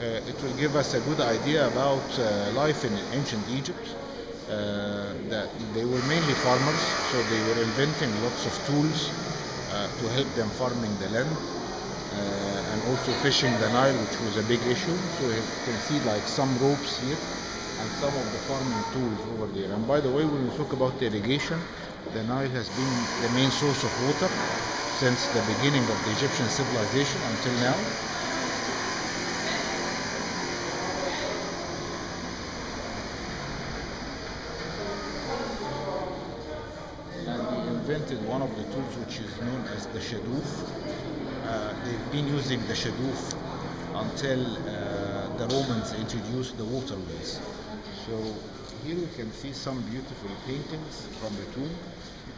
uh, it will give us a good idea about uh, life in ancient Egypt. Uh, that they were mainly farmers, so they were inventing lots of tools to help them farming the land, uh, and also fishing the Nile, which was a big issue. So you can see like some ropes here and some of the farming tools over there. And by the way, when we talk about irrigation, the Nile has been the main source of water since the beginning of the Egyptian civilization until now. Invented one of the tools which is known as the shadoof. Uh, they've been using the shadoof until uh, the Romans introduced the water wheels. So here we can see some beautiful paintings from the tomb,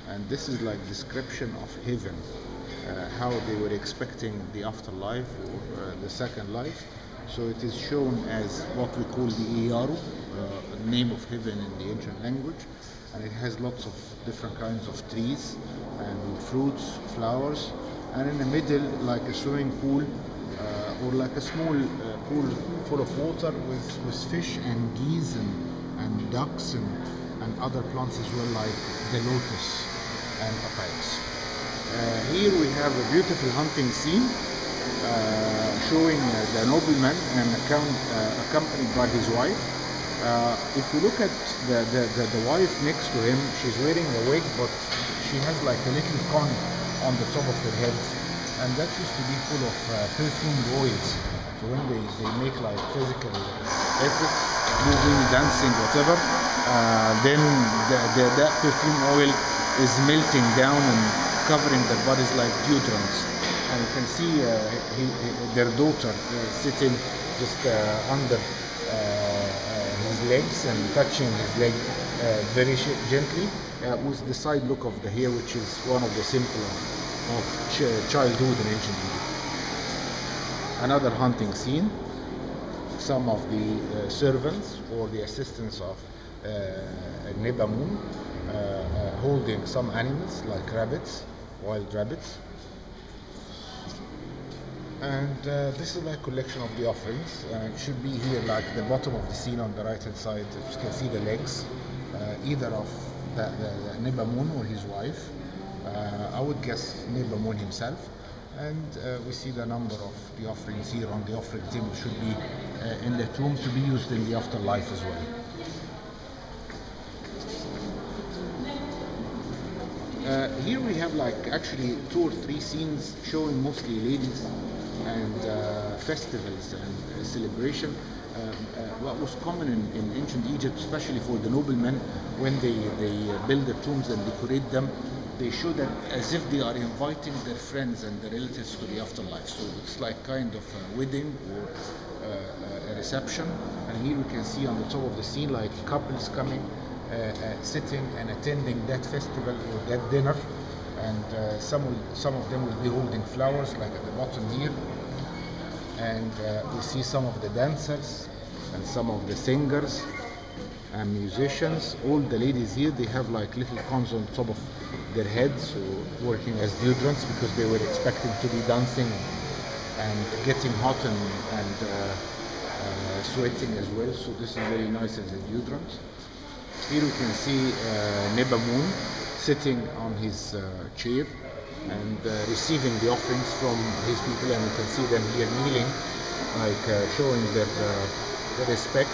and this is like description of heaven, uh, how they were expecting the afterlife or uh, the second life. So it is shown as what we call the Iyaru, uh, the name of heaven in the ancient language, and it has lots of different kinds of trees and fruits, flowers, and in the middle like a swimming pool uh, or like a small uh, pool full of water with, with fish and geese and, and ducks and, and other plants as well like the lotus and papyrus. Uh, here we have a beautiful hunting scene uh, showing uh, the nobleman and account, uh, accompanied by his wife. Uh, if you look at the, the, the, the wife next to him, she's wearing a wig, but she has like a little con on the top of her head. And that used to be full of uh, perfumed oils. So when they, they make like physical effort, moving, dancing, whatever, uh, then the, the, that perfume oil is melting down and covering their bodies like deodorants. And you can see uh, he, he, their daughter uh, sitting just uh, under legs and touching his leg uh, very gently uh, with the side look of the hair, which is one of the symbol of, of ch- childhood in ancient Egypt. Another hunting scene. Some of the uh, servants or the assistants of uh, Nebamun uh, uh, holding some animals like rabbits, wild rabbits. And uh, this is my collection of the offerings. Uh, it should be here like the bottom of the scene on the right hand side. You can see the legs, uh, either of the, the, the Nebamun or his wife. Uh, I would guess Nebamun himself. And uh, we see the number of the offerings here on the offering table should be uh, in the tomb to be used in the afterlife as well. Here we have like actually two or three scenes showing mostly ladies and uh, festivals and uh, celebration. Um, uh, what was common in, in ancient Egypt, especially for the noblemen, when they, they uh, build the tombs and decorate them, they show that as if they are inviting their friends and their relatives to the afterlife. So it's like kind of a wedding or uh, a reception. And here we can see on the top of the scene like couples coming uh, uh, sitting and attending that festival or that dinner and some will, some of them will be holding flowers like at the bottom here and uh, we see some of the dancers and some of the singers and musicians. All the ladies here they have like little cones on top of their heads so working as deodorants because they were expecting to be dancing and getting hot and, and uh, uh, sweating as well. So this is very nice as a deodorant. Here we can see uh, Nebamun sitting on his uh, chair and uh, receiving the offerings from his people and you can see them here kneeling like uh, showing their, uh, their respect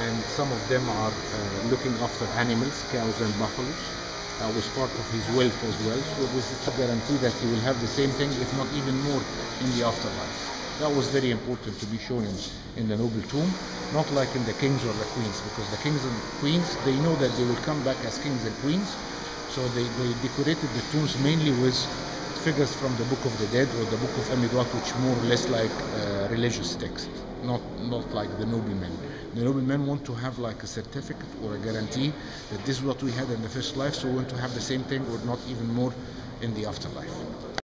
and some of them are looking after animals, cows and buffaloes. That was part of his wealth as well. So it was to guarantee that he will have the same thing, if not even more, in the afterlife. That was very important to be shown in, in the noble tomb, not like in the kings or the queens, because the kings and queens, they know that they will come back as kings and queens, so they, they decorated the tombs mainly with figures from the Book of the Dead or the Book of Amidwat, which more or less like uh, religious text, not not like the noblemen. The noblemen want to have like a certificate or a guarantee that this is what we had in the first life, so we want to have the same thing or not even more in the afterlife.